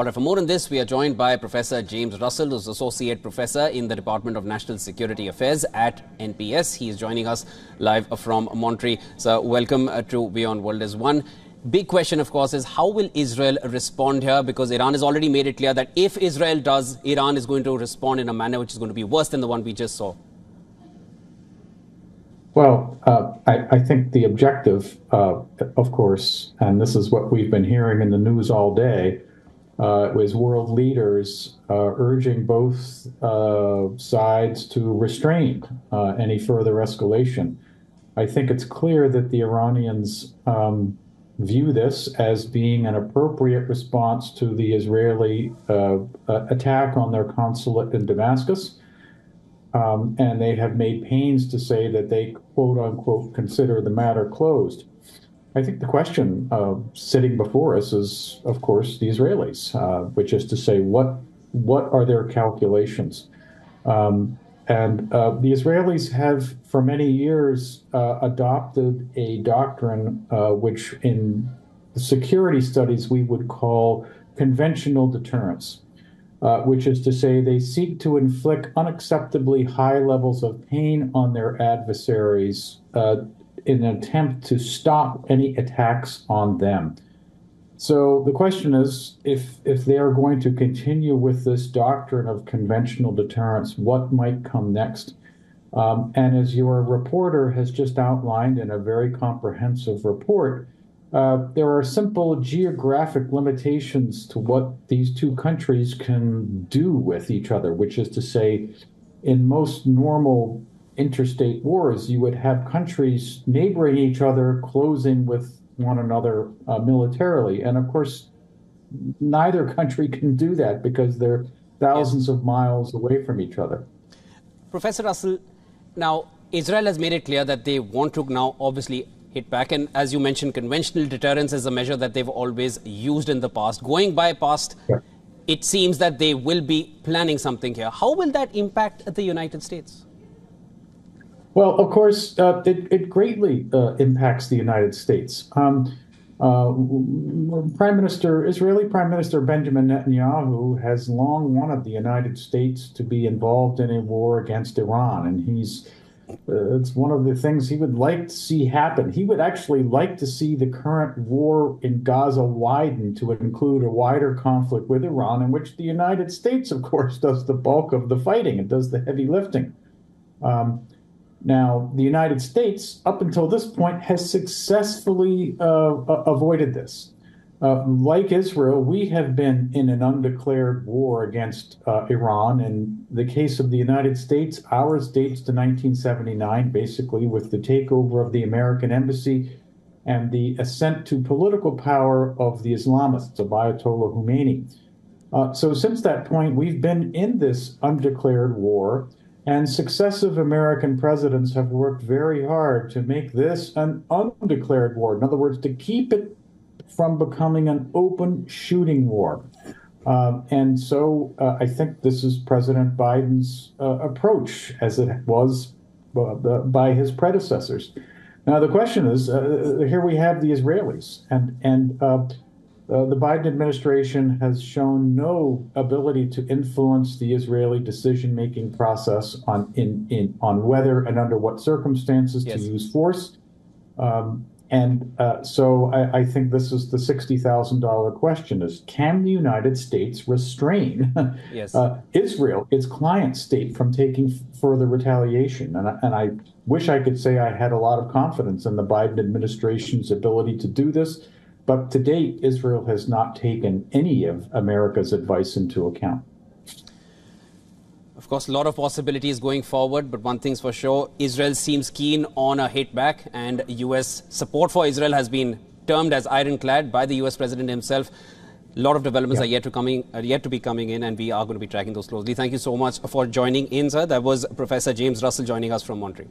All right, for more on this, we are joined by Professor James Russell, who's Associate Professor in the Department of National Security Affairs at NPS. He is joining us live from Monterey. So, welcome uh, to WION World is One. Big question, of course, is how will Israel respond here? Because Iran has already made it clear that if Israel does, Iran is going to respond in a manner which is going to be worse than the one we just saw. Well, uh, I, I, think the objective, uh, of course, and this is what we've been hearing in the news all day, uh, was world leaders uh, urging both uh, sides to restrain uh, any further escalation. I think it's clear that the Iranians um, view this as being an appropriate response to the Israeli uh, uh, attack on their consulate in Damascus. Um, and they have made pains to say that they, quote unquote, consider the matter closed. I think the question uh, sitting before us is, of course, the Israelis, uh, which is to say, what what are their calculations? Um, and uh, the Israelis have, for many years, uh, adopted a doctrine uh, which, in security studies, we would call conventional deterrence. Uh, which is to say, they seek to inflict unacceptably high levels of pain on their adversaries in an attempt to stop any attacks on them. So the question is, if if they are going to continue with this doctrine of conventional deterrence, what might come next? Um, and as your reporter has just outlined in a very comprehensive report, uh, there are simple geographic limitations to what these two countries can do with each other, which is to say, in most normal interstate wars, you would have countries neighboring each other, closing with one another uh, militarily. And of course, neither country can do that because they're thousands yes. of miles away from each other. Professor Russell, now Israel has made it clear that they want to now obviously hit back. And as you mentioned, conventional deterrence is a measure that they've always used in the past. Going by past, yeah. it seems that they will be planning something here. How will that impact the United States? Well, of course, uh, it, it, greatly uh, impacts the United States. Um, uh, Prime Minister, Israeli Prime Minister Benjamin Netanyahu has long wanted the United States to be involved in a war against Iran, and he's uh, it's one of the things he would like to see happen. He would actually like to see the current war in Gaza widen to include a wider conflict with Iran, in which the United States, of course, does the bulk of the fighting and does the heavy lifting. Um, now, the United States, up until this point, has successfully uh, avoided this. Uh, like Israel, we have been in an undeclared war against uh, Iran. In the case of the United States, ours dates to 1979, basically, with the takeover of the American embassy and the ascent to political power of the Islamists, of Ayatollah Khomeini. Uh, so, since that point, we've been in this undeclared war. And successive American presidents have worked very hard to make this an undeclared war. In other words, to keep it from becoming an open shooting war. Um, and so uh, I think this is President Biden's uh, approach, as it was uh, by his predecessors. Now the question is, uh, here we have the Israelis, and and uh, uh, the Biden administration has shown no ability to influence the Israeli decision-making process on in, in on whether and under what circumstances yes. to use force. Um, and uh, so I, I, think this is the sixty thousand dollar question: Is can the United States restrain yes. uh, Israel, its client state, from taking further retaliation? And I, and I wish I could say I had a lot of confidence in the Biden administration's ability to do this. But to date, Israel has not taken any of America's advice into account. Of course, a lot of possibilities going forward, but one thing's for sure Israel seems keen on a hit back, and US support for Israel has been termed as ironclad by the US president himself. A lot of developments yeah. are yet to coming, are yet to be coming in, and we are going to be tracking those closely. Thank you so much for joining in, sir. That was Professor James Russell joining us from Montreal.